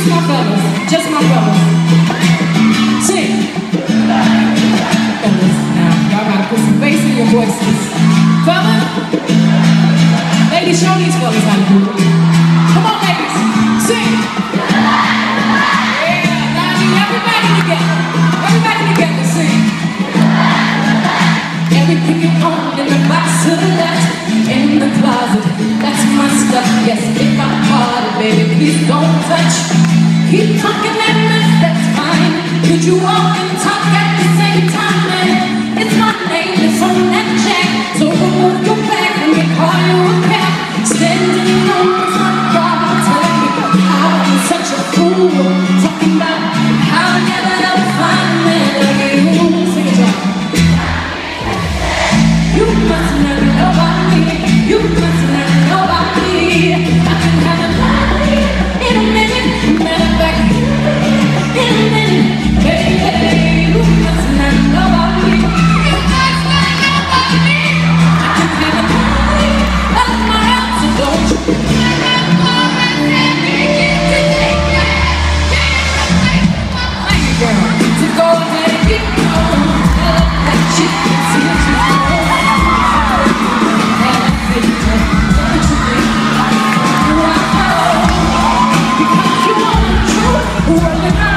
Just my fellas. Just my fellas. Sing. Fellas, now y'all gotta put some bass in your voices. Fellas. Ladies, show these fellas how to do it. When the